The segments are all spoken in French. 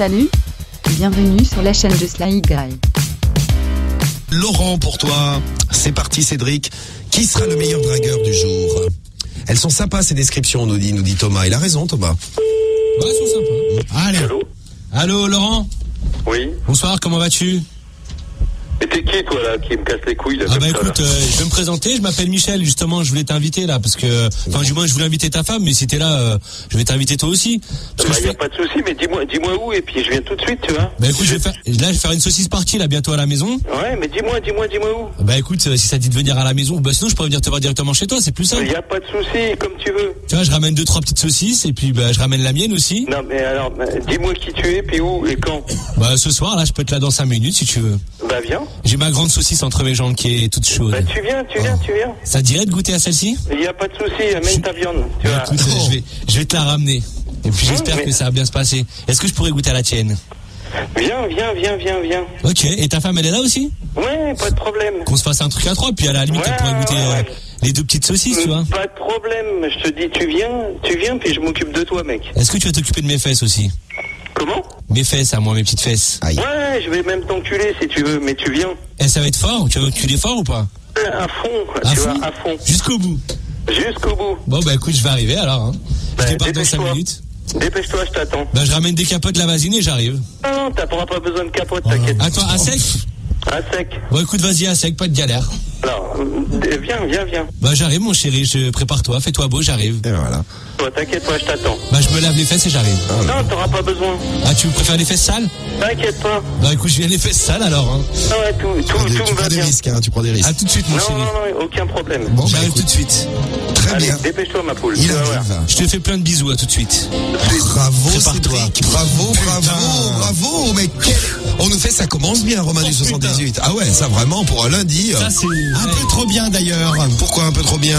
Salut Bienvenue sur la chaîne de Sly Guy. Laurent pour toi. C'est parti Cédric. Qui sera le meilleur dragueur du jour? Elles sont sympas ces descriptions, nous dit, nous dit Thomas. Il a raison Thomas. Ouais, ils sont sympas. Allez. Allô Allô, Laurent? Oui Bonsoir, comment vas-tu? Et t'es qui, toi, là, qui me casse les couilles, là, Ah bah écoute, euh, je vais me présenter, je m'appelle Michel, justement, je voulais t'inviter là, parce que, enfin du moins je voulais inviter ta femme, mais si t'es là, euh, je vais t'inviter toi aussi. Parce que Bah, je y a fais- pas de souci, mais dis-moi, dis-moi où, et puis je viens tout de suite, tu vois. Bah écoute, je vais faire, là je vais faire une saucisse partie là bientôt à la maison. Ouais, mais dis-moi, dis-moi, dis-moi où. Bah écoute, euh, si ça te dit de venir à la maison, bah sinon je pourrais venir te voir directement chez toi, c'est plus simple. Y a pas de souci, comme tu veux. Tu vois, je ramène deux trois petites saucisses et puis bah je ramène la mienne aussi. Non, mais alors, bah, dis-moi qui tu es, puis où, et quand. Bah ce soir là, je peux être là dans cinq minutes si tu veux. Bah, viens. J'ai ma grande saucisse entre mes jambes qui est toute chaude. Bah, tu viens, tu viens, tu viens. Ça te dirait de goûter à celle-ci? Y a pas de souci, amène ta viande, tu Bah, vois. écoute, je vais, je vais te la ramener. Et puis j'espère mais- que ça va bien se passer. Est-ce que je pourrais goûter à la tienne? Viens, viens, viens, viens, viens. Ok. Et ta femme, elle est là aussi? Ouais, pas de problème. Qu'on se fasse un truc à trois, puis à la limite, Ouais, elle pourrait goûter ouais, euh, les deux petites saucisses, tu vois. Pas de problème, je te dis, tu viens, tu viens, puis je m'occupe de toi, mec. Est-ce que tu vas t'occuper de mes fesses aussi? Comment? Mes fesses, à moi, mes petites fesses. Aïe. Ouais, je vais même t'enculer si tu veux, mais tu viens. Et ça va être fort Tu vas m'enculer fort ou pas? À fond, quoi, À tu fond vois, à fond. Jusqu'au bout. Jusqu'au bout. Bon, bah écoute, je vais arriver alors. Hein. Bah, je débarque dans 5 dépêche-toi. minutes. Dépêche-toi, je t'attends. Bah, je ramène des capotes, de la vasine et j'arrive. Non, non, t'auras pas besoin de capote, t'inquiète. Attends, à sec? À sec. Bon, écoute, vas-y, à sec, pas de galère. Alors, euh, viens, viens, viens. Bah, j'arrive, mon chéri, je prépare-toi, fais-toi beau, j'arrive. Et voilà. Toi, t'inquiète pas, je t'attends. Bah, je me lave les fesses et j'arrive. Non, t'auras pas besoin. Ah, tu préfères les fesses sales? T'inquiète pas. Bah, écoute, je viens les fesses sales alors. Hein. Non, ouais, tout, tout, Tu tout me prends va des bien. risques, hein, tu prends des risques. À tout de suite, mon Non, chéri. non, non, aucun problème. Bon, bah, J'arrive écoute, tout de suite. très Allez, bien. dépêche-toi, ma poule. Il tu arrive. Je te fais plein de bisous, à tout de suite. Bravo. Cédric, bravo, bravo, bravo, mais quel... On nous fait ça commence bien, Romain du 78. Ah ouais, ça vraiment pour un lundi. euh, c'est. Un peu trop bien d'ailleurs. Pourquoi un peu trop bien?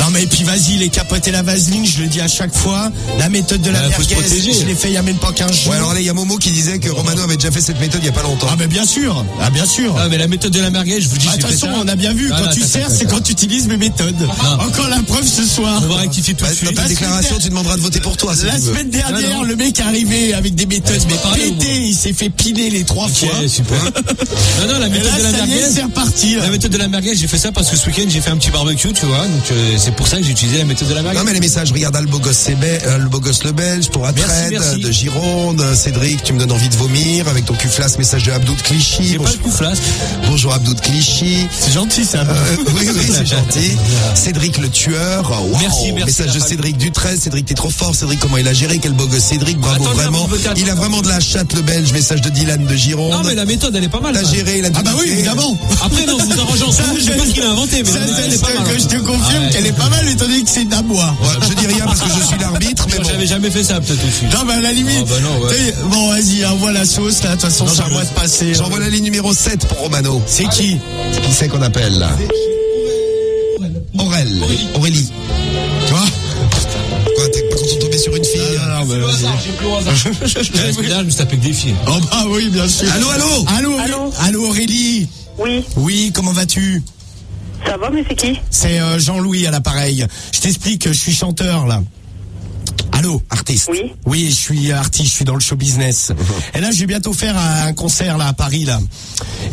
Non mais puis vas-y, les capotes et la vaseline, je le dis à chaque fois. La méthode de la se merguez, protéger. je l'ai fait il y a même pas 15 jours. Ouais, alors là, il y a Momo qui disait que Romano avait déjà fait cette méthode il y a pas longtemps. Ah mais bien sûr, ah bien sûr. Ah, mais la méthode de la merguez, je vous dis, Ah, De toute façon, on a bien vu, Ah, quand tu sers, c'est quand tu utilises mes méthodes. Encore la preuve ce soir. On va rectifier tout Bah, de suite. ta La déclaration, semaine tu demanderas de voter pour toi, La semaine dernière, Ah, le mec est arrivé avec des méthodes, Ouais, mais c'est pas pareil, pété, moi. il s'est fait piler les trois fois. super. non, non, la méthode de la merguez. c'est reparti. La méthode de la merguez, j'ai fait ça parce que ce week-end, j'ai fait un petit barbecue, tu vois. Donc, euh, c'est pour ça que j'ai utilisé la méthode de la merguez. Non mais les messages, regarde le beau gosse, euh, le beau gosse le belge pour Atred merci. de Gironde, Cédric, tu me donnes envie de vomir avec ton cul flasque, message de Abdou de Clichy. J'ai pas Bonjour, le bonjour Abdou de Clichy. C'est gentil ça. Euh, oui, oui, c'est gentil. Cédric le tueur. Merci, merci, Message de. Cédric du 13. Cédric, t'es trop fort. Cédric, comment il a géré? Quel beau gosse Cédric. Bravo, vraiment. Il a vraiment de la chatte, le belge. Message de Dylan de Gironde. Non, mais la méthode, elle est pas mal. T'as géré, il a Ah bah oui, évidemment. Après, non, vous arrangez en Ça, je sais pas ce qu'il a inventé, mais Ça, c'est est pas ce mal. que je te confirme Ah ouais. qu'elle est pas mal étant donné que c'est d'abois. Ouais, je dis rien parce que je suis l'arbitre, mais. J'avais jamais fait ça, peut-être aussi. Non, mais à la limite. Ah, bah non, ouais. t'sais, Bon, vas-y, envoie la sauce, là. De toute façon, à je- moi de passer. J'envoie la ligne numéro 7 pour Romano. C'est qui Qui c'est qu'on appelle là Aurel. Aurélie. Tu vois Quoi, t'es pas content de tomber sur une fille Ah, bah, Ouais, c'est là, je me suis tapé que des filles. Oh, bah oui, bien sûr. Allô, allô Allô, Allô allô Aurélie Oui, Oui, comment vas-tu? Ça va, mais c'est qui? C'est euh, Jean-Louis à l'appareil. Je t'explique, je suis chanteur, là. Allô Artiste? Oui. Oui, je suis artiste, je suis dans le show business. Et là, je vais bientôt faire un concert là à Paris là.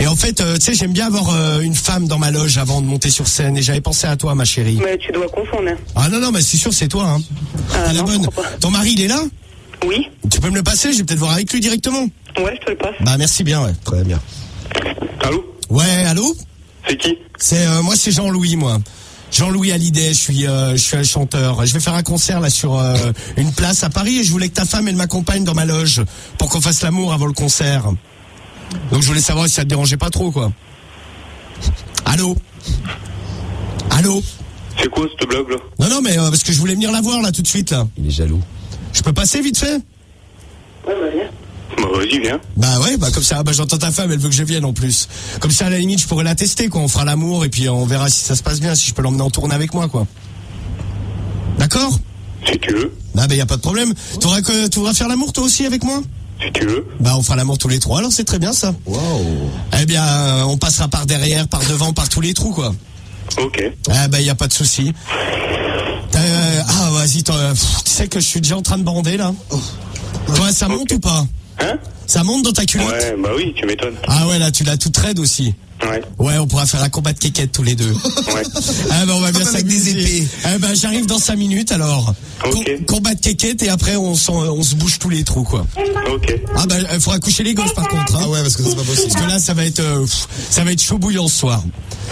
Et en fait, euh, tu sais, j'aime bien avoir euh, une femme dans ma loge avant de monter sur scène. Et j'avais pensé à toi, ma chérie. Mais tu dois confondre. hein. Ah non non, mais c'est sûr, c'est toi. Hein. Ah, la non, bonne. Ton mari, il est là? Oui, Tu peux me le passer? Je vais peut-être voir avec lui directement. ouais, je te le passe. Bah merci bien. Ouais. Très bien. Allô? Ouais, allô C'est qui C'est euh, moi, c'est Jean-Louis, moi. Jean-Louis Hallyday, je suis, euh, je suis un chanteur. Je vais faire un concert là sur euh, une place à Paris et je voulais que ta femme elle m'accompagne dans ma loge pour qu'on fasse l'amour avant le concert. Donc je voulais savoir si ça te dérangeait pas trop quoi. Allô Allô C'est quoi cette blague là Non non mais euh, parce que je voulais venir la voir là tout de suite là. Il est jaloux. Je peux passer vite fait Ouais, bah viens. Bah vas-y, viens. Bah ouais, bah comme ça, bah j'entends ta femme, elle veut que je vienne en plus. Comme ça, à la limite, je pourrais la tester, quoi. On fera l'amour et puis on verra si ça se passe bien, si je peux l'emmener en tournée avec moi, quoi. D'accord? Si tu veux. Ah bah y a pas de problème. Tu voudras que tu voudras faire l'amour toi aussi avec moi? Si tu veux. Bah on fera l'amour tous les trois, alors c'est très bien ça. Waouh. Eh bien, euh, on passera par derrière, par devant, par tous les trous, quoi. Ok. Ah bah y a pas de souci. Euh, ah vas-y, toi, euh, pff, tu sais que je suis déjà en train de bander là. Toi, ça monte ou pas? Hein Ça monte dans ta culotte Ouais, bah oui, tu m'étonnes. Ah ouais, là, tu l'as toute raide aussi. Ouais, Ouais, on pourra faire un combat de kékette tous les deux. ouais. Ah ben on va bien Comme avec des épées. Ah ben j'arrive dans 5 minutes alors. Ok. combat de kékette et après on, s'en- on se bouge tous les trous quoi. Ok. Ah ben il faudra coucher les gosses par contre. Hein. Ah ouais, parce que c'est pas possible. Parce que là ça va être euh, pff, ça va être chaud bouillant ce soir.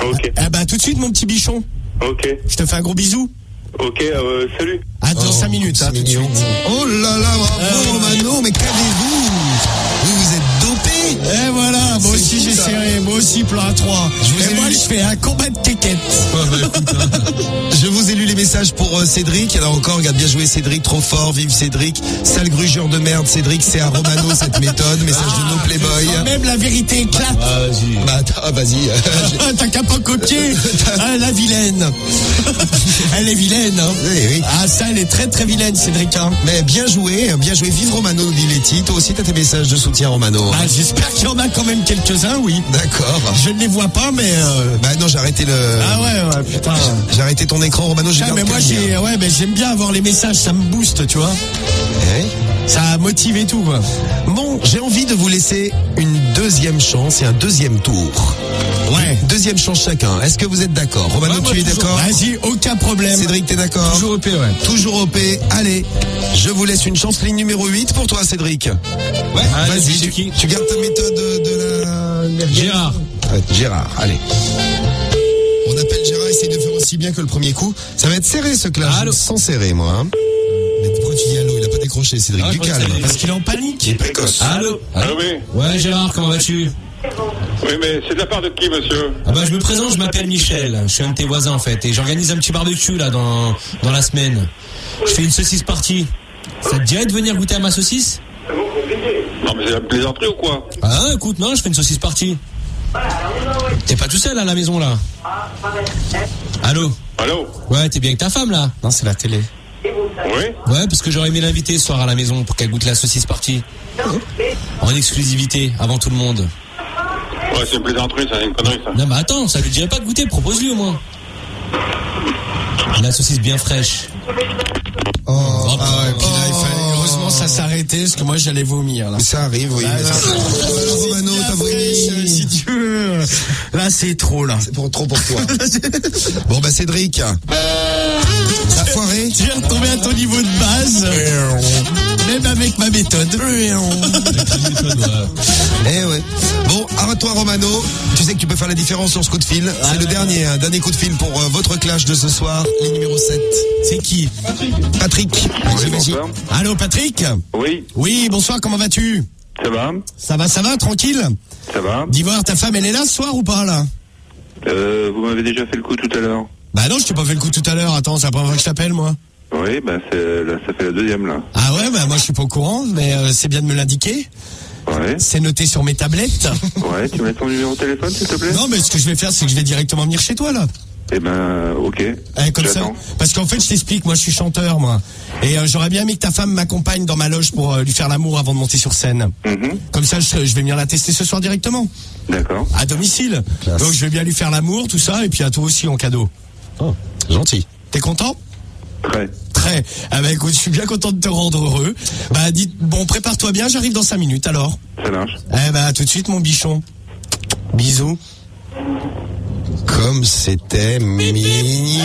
Ok. Ah ben tout de suite mon petit bichon. Ok. Je te fais un gros bisou. Ok, euh, salut. À dans Oh, 5 minutes hein, tout de mignon. suite. Oh là là, bravo Euh, Romano, mais serré, moi aussi plan à 3. Je vous ai Et moi lu- je fais un combat de kékette. Je vous ai lu les messages pour euh, Cédric. Alors encore, regarde bien joué Cédric, trop fort, vive Cédric. Sale grugeur de merde, Cédric, c'est à Romano cette méthode. Message de nos playboys. Même la vérité éclate. Ah, vas-y. Bah attends, vas-y. Ah, T'as qu'à pas copier ah, La vilaine Elle est vilaine hein. Oui, oui. Ah ça elle est très très vilaine Cédric hein. Mais bien joué, bien joué. Vive Romano, dit Letty. Toi aussi, t'as tes messages de soutien, Romano. Ah, J'espère qu'il y en a quand même quelques-uns oui D'accord. Je ne les vois pas mais euh, Bah non, j'ai arrêté le. Ah ouais ouais putain J'ai arrêté ton écran, Romano. J'ai Ah, mais moi j'ai ouais mais j'aime bien avoir les messages ça me booste tu vois Eh ça motive et tout quoi Bon, j'ai envie de vous laisser une deuxième chance et un deuxième tour. ouais Deuxième chance chacun. Est-ce que vous êtes d'accord? Romano, Ouais, tu es d'accord? Vas-y aucun problème Cédric, t'es d'accord? Toujours OP, ouais. Toujours OP. Allez, je vous laisse une chance. Ligne numéro 8 pour toi, Cédric. Ouais, Vas-y, tu, qui tu gardes ta méthode de la... Gérard. Ouais, Gérard, allez. On appelle Gérard, essaye de faire aussi bien que le premier coup. Ça va être serré ce clash. Allô Sans serrer, moi. hein. Tu dis allô Il a pas décroché, Cédric. Ah, du calme. parce qu'il est en panique Il est précoce. Allô Ah oui. Ouais, Gérard, comment vas-tu? Oui, mais c'est de la part de qui, monsieur? Ah bah, je me présente, je m'appelle Michel. Je suis un de tes voisins, en fait. Et j'organise un petit barbecue, là, dans, dans la semaine. Je fais une saucisse partie. Ça te dirait de venir goûter à ma saucisse? Non, mais c'est la plaisanterie ou quoi? Ah, écoute, non, je fais une saucisse partie. T'es pas tout seul à la maison, là? Allô Allô? Ouais, t'es bien avec ta femme, là? Non c'est la télé Oui Ouais, parce que j'aurais aimé l'inviter ce soir à la maison pour qu'elle goûte la saucisse partie. En exclusivité, avant tout le monde. Ouais, c'est une plaisanterie, ça, c'est une connerie, ça. Non, mais attends, ça lui dirait pas de goûter, propose-lui au moins. La saucisse bien fraîche. Oh, ah ouais puis là il fallait heureusement ça s'est arrêté parce que moi j'allais vomir là Ça arrive, oui. Ah, mais là, ça- Alors, Romano, Bien t'as fraîche, vomi. si tu veux. Là, c'est trop, là. C'est pour, trop pour toi. bon, bah, Cédric. Tu viens de tomber à ton niveau de base, même avec ma méthode. Eh ouais. Bon, arrête-toi Romano. Tu sais que tu peux faire la différence sur ce coup de fil. C'est le dernier, hein, dernier coup de fil pour euh, votre clash de ce soir, les numéro 7. C'est qui? Patrick. Oui, bonsoir. Allô, Patrick? Oui, Oui, bonsoir, comment vas-tu? Ça va? Ça va, ça va, tranquille? Ça va. Dis voir, ta femme, elle est là ce soir ou pas, là? Euh, Vous m'avez déjà fait le coup tout à l'heure. Bah non, je t'ai pas fait le coup tout à l'heure. Attends, c'est la première fois que je t'appelle, moi. Oui, bah, là, ça fait la deuxième, là. Ah ouais, bah moi je suis pas au courant, mais euh, c'est bien de me l'indiquer. Ouais. C'est noté sur mes tablettes. Ouais, tu mets ton numéro de téléphone, s'il te plaît? Non, mais ce que je vais faire, c'est que je vais directement venir chez toi, là. Eh ben, ok. Eh, comme ça. Parce qu'en fait, je t'explique, moi je suis chanteur, moi. Et euh, j'aurais bien aimé que ta femme m'accompagne dans ma loge pour euh, lui faire l'amour avant de monter sur scène. Mhm. Comme ça, je, je vais venir la tester ce soir directement, D'accord. à domicile. Classe. Donc je vais bien lui faire l'amour, tout ça, et puis à toi aussi en cadeau. Oh, gentil. T'es content? Très. Très. Ah bah écoute, je suis bien content de te rendre heureux. Bah dites, bon, prépare-toi bien, j'arrive dans 5 minutes alors. Ça marche. Eh bah à tout de suite mon bichon. Bisous. Comme c'était mignon.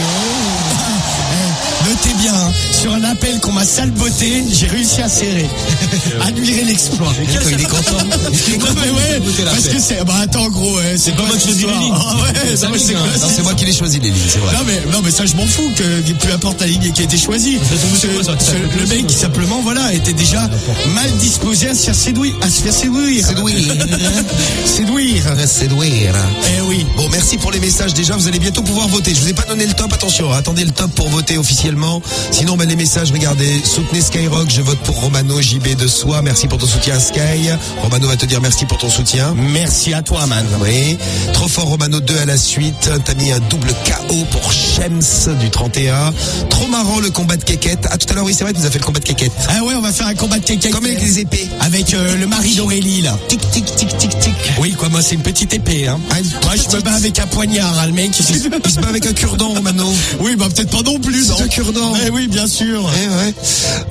Bien, hein, sur un appel qu'on m'a salboté, j'ai réussi à serrer. Admirez l'exploit. Il est content. Non, mais ouais, parce que c'est, bah attends gros, ouais, c'est pas moi qui choisis les lignes. Ah ouais, C'est hein. moi qui l'ai choisi, les lignes, c'est vrai. non mais non mais ça je m'en fous que peu importe la ligne qui a été choisie. Ce- ce- le mec simplement voilà était déjà mal disposé à se faire séduire, à se faire séduire. Séduire. séduire. Séduire. Eh oui. Bon, merci pour les messages. Déjà, vous allez bientôt pouvoir voter. Je vous ai pas donné le top. Attention, attendez le top pour voter officiellement. Sinon, ben, les messages, regardez. Soutenez Skyrock. Je vote pour Romano JB de Soi. Merci pour ton soutien à Sky. Romano va te dire merci pour ton soutien. Merci à toi man. Oui. Trop fort Romano 2 à la suite. T'as mis un double KO pour Shems du 31. Trop marrant le combat de Kekette. Ah, tout à l'heure, oui, c'est vrai, tu nous as fait le combat de Kekette. Ah ouais on va faire un combat de kékette. Comme avec les épées. Avec euh, le mari d'Aurélie là. Tic, tic, tic, tic, tic. Oui quoi moi c'est une petite épée hein. Ah, Moi je me bats avec un poignard hein, le mec. Il se bat avec un cure-dent, Romano. Oui bah peut-être pas non plus. C'est un cure-dent. Eh oui, bien sûr. Eh ouais.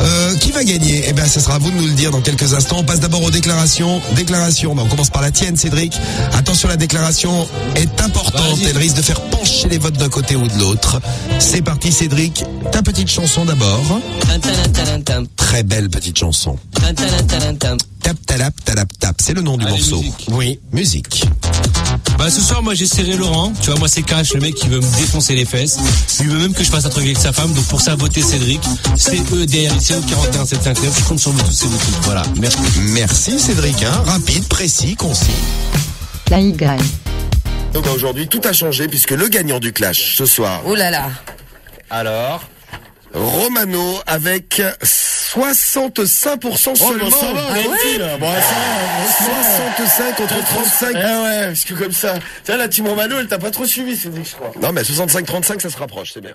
Euh, qui va gagner? Eh ben, ce sera à vous de nous le dire dans quelques instants. On passe d'abord aux déclarations. Déclaration. Ben, on commence par la tienne, Cédric. Attention, la déclaration est importante. Elle risque de faire pencher les votes d'un côté ou de l'autre. C'est parti, Cédric. Ta petite chanson d'abord. Très belle petite chanson. Tap talap talap tap. C'est le nom du Allez, morceau. musique. Oui, musique. Bah ce soir moi j'ai serré Laurent, tu vois moi c'est Cash, le mec qui veut me défoncer les fesses. Il veut même que je fasse un truc avec sa femme, donc pour ça votez Cédric. C'est E DR, c'est E 41 759, je compte sur vous tous c'est vous tous. Voilà, merci. Merci, Cédric. Hein. Rapide, précis, concis. La Y. Donc aujourd'hui, tout a changé puisque le gagnant du clash ce soir, Oh là là. alors, Romano avec 65% seulement. Ah ouais Bon, ça, 65 contre 35. Eh ouais, parce que comme ça, tu vois, la team Romano, elle t'a pas trop suivi, Cédric, je crois. Non mais 65-35, ça se rapproche, c'est bien.